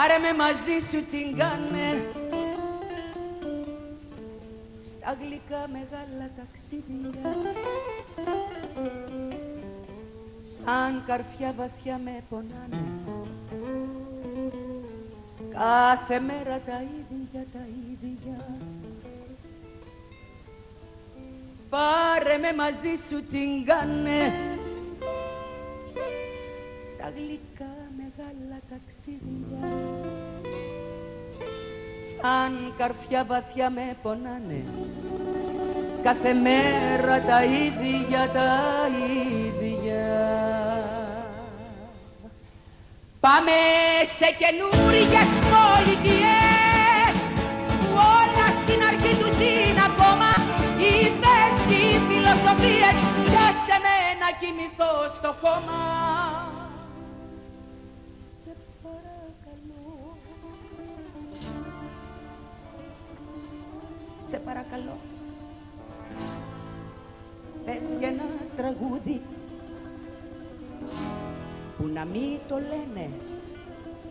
Πάρε με μαζί σου τσιγκάνε Στα γλυκά μεγάλα ταξίδια Σαν καρφιά βαθιά με πονάνε. Κάθε μέρα τα ίδια, τα ίδια. Πάρε με μαζί σου τσιγκάνε Στα γλυκά μεγάλα ταξίδια. Σαν καρφιά βαθιά με πονάνε. Κάθε μέρα τα ίδια, τα ίδια. Πάμε σε καινούργιες πολιτιές. Που όλα στην αρχή τους είναι ακόμα. Ιδέες και φιλοσοφίες. Για σε μένα κοιμηθώ στο χώμα. Σε παρακαλώ, πες και ένα τραγούδι που να μην το λένε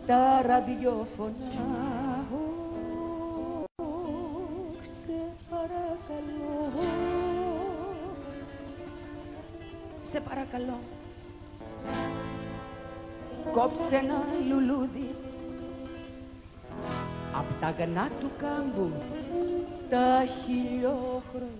τα ραδιόφωνα. Σε παρακαλώ, σε παρακαλώ, κόψε ένα λουλούδι απ' τα γνά του κάμπου τα χιλιόχρονα.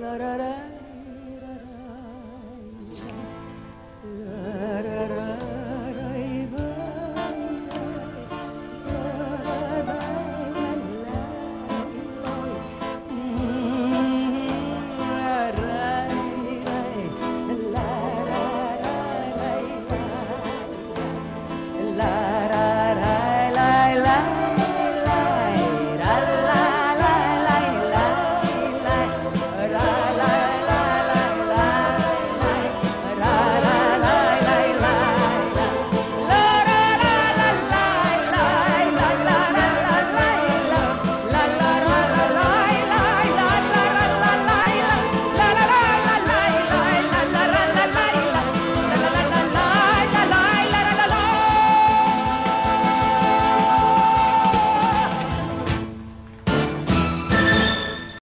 La la